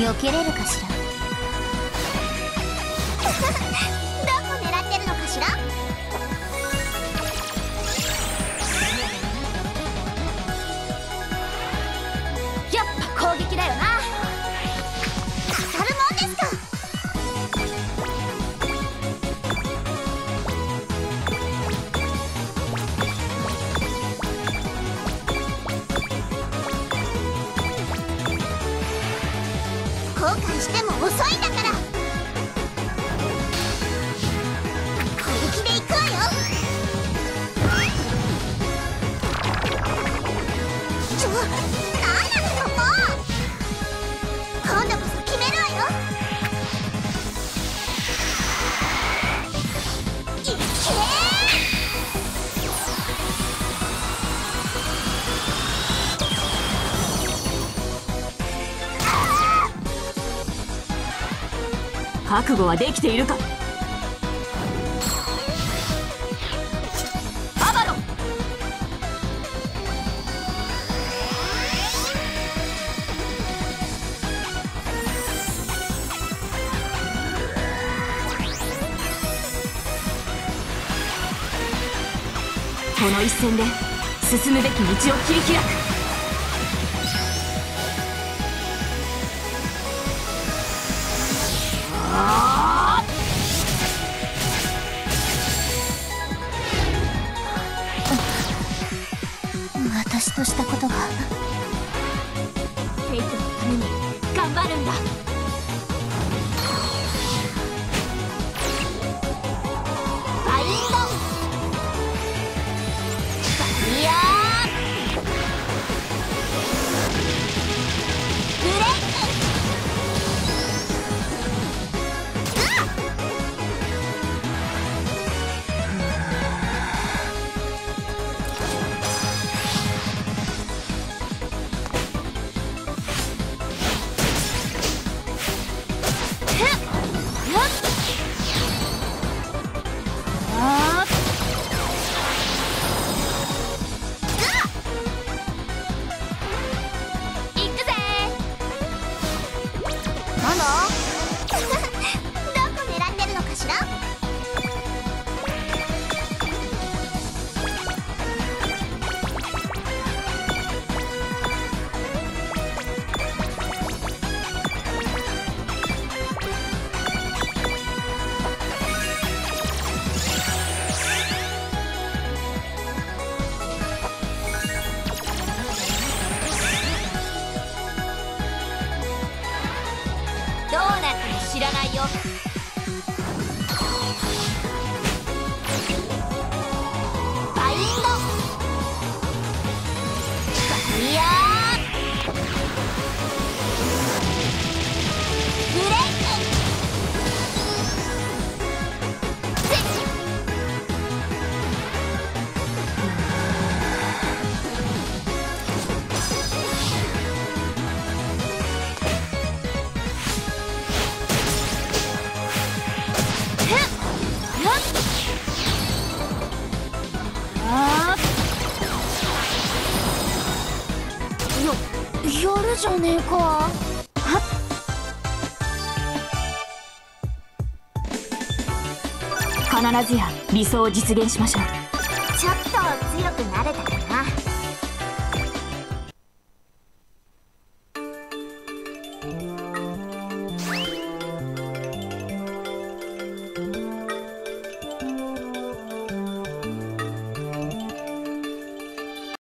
避けれるかしら？どこ狙ってるのかしら後悔しても遅いんだから。覚悟はできているか。アバロン。この一戦で進むべき道を切り開く。私としたことが。フェイトのために頑張るんだ。Adiós. ややるじゃねえか。必ずや理想を実現しましょう。ちょっと強くなれたかな